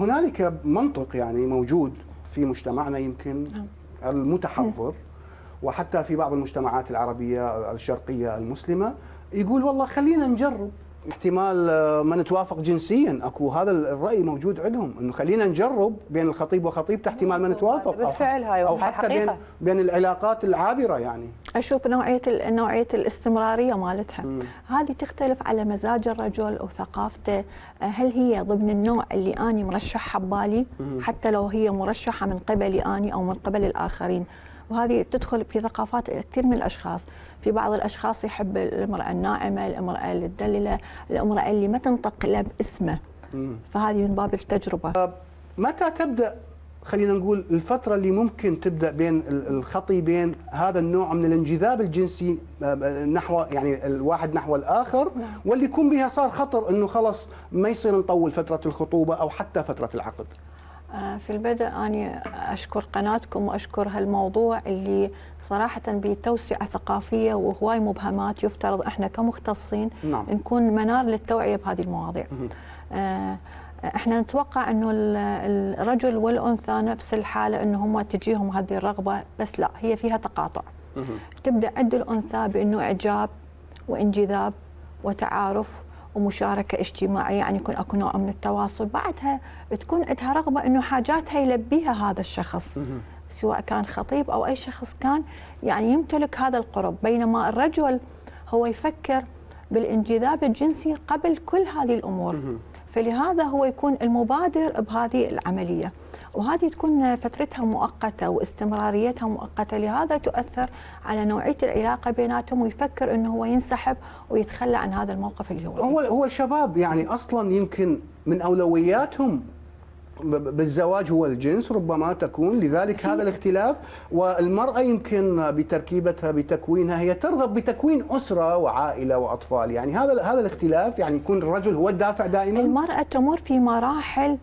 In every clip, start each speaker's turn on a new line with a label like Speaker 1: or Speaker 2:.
Speaker 1: هنالك منطق يعني موجود في مجتمعنا يمكن المتحضر وحتى في بعض المجتمعات العربية الشرقية المسلمة يقول والله خلينا نجرب. احتمال آه، ما نتوافق جنسيا. أكو هذا الرأي موجود عندهم إنه خلينا نجرب بين الخطيب وخطيبته احتمال ما نتوافق.
Speaker 2: بالفعل هاي
Speaker 1: أو حتى بين
Speaker 2: حقيقة.
Speaker 1: بين العلاقات العابرة يعني.
Speaker 3: أشوف نوعية نوعية الاستمرارية مالتها. هذه تختلف على مزاج الرجل وثقافته هل هي ضمن النوع اللي أني مرشحها ببالي؟ حتى لو هي مرشحة من قبلي أني أو من قبل الآخرين. وهذه تدخل في ثقافات كثير من الأشخاص. في بعض الأشخاص يحب الأمرأة الناعمة الأمرأة المدلله الأمرأة اللي ما تنطق إلا باسمه. فهذه من باب التجربة.
Speaker 1: متى تبدأ خلينا نقول الفترة اللي ممكن تبدأ بين ال- الخطيبين هذا النوع من الانجذاب الجنسي آه، نحو يعني الواحد نحو الآخر واللي يكون بها صار خطر إنه خلص ما يصير نطول فترة الخطوبة أو حتى فترة العقد.
Speaker 3: آه، في البدء أنا أشكر قناتكم وأشكر هالموضوع اللي صراحة بتوسعة ثقافية وهواي مبهمات يفترض إحنا كمختصين
Speaker 1: نعم.
Speaker 3: نكون منار للتوعية بهذه المواضيع. آه، إحنا نتوقع إنه ال- الرجل والأنثى نفس الحالة انه هم تجيهم هذه الرغبة بس لا هي فيها تقاطع. تبدأ عند الأنثى بإنه إعجاب وانجذاب وتعارف ومشاركة اجتماعية يعني يكون أكو نوع من التواصل. بعدها تكون عندها رغبة إنه حاجاتها يلبيها هذا الشخص سواء كان خطيب أو أي شخص كان يعني يمتلك هذا القرب. بينما الرجل هو يفكر بالانجذاب الجنسي قبل كل هذه الأمور. فلهذا هو يكون المبادر بهذه العملية. وهذه تكون فترتها مؤقتة واستمراريتها مؤقتة. لهذا تؤثر على نوعية العلاقة بيناتهم ويفكر إنه هو ينسحب ويتخلى عن هذا الموقف اللي هو.
Speaker 1: هو هو الشباب يعني أصلا يمكن من ب- بالزواج هو الجنس ربما تكون لذلك هذا الاختلاف. والمرأة يمكن بتركيبتها بتكوينها هي ترغب بتكوين أسرة وعائلة وأطفال. يعني هذا هذا الاختلاف يعني يكون الرجل هو الدافع دائما.
Speaker 3: المرأة تمر في مراحل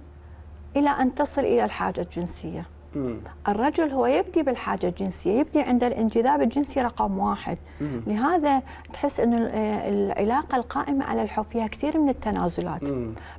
Speaker 3: إلى أن تصل إلى الحاجة الجنسية.
Speaker 1: مم.
Speaker 3: الرجل هو يبدي بالحاجة الجنسية يبدي عند الانجذاب الجنسي رقم واحد. لهذا تحس أن ال- العلاقة القائمة على الحب فيها كثير من التنازلات.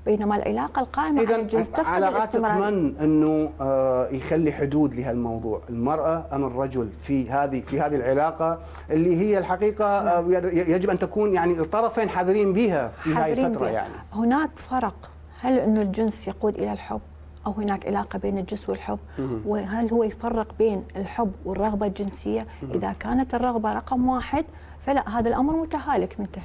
Speaker 3: بينما العلاقة القائمة على الجنس تفقد الاستمرار
Speaker 1: من أنه آه، يخلي حدود لهالموضوع المرأة أم الرجل في هذه في هذه العلاقة اللي هي الحقيقة آه، يجب أن تكون يعني الطرفين حذرين بها في هذه الفترة
Speaker 3: بها.
Speaker 1: يعني.
Speaker 3: هناك فرق. هل أنه الجنس يقود إلى الحب؟ أو هناك علاقة بين الجنس والحب. وهل هو يفرق بين الحب والرغبة الجنسية؟ إذا كانت الرغبة رقم واحد فلا هذا الأمر متهالك منتهي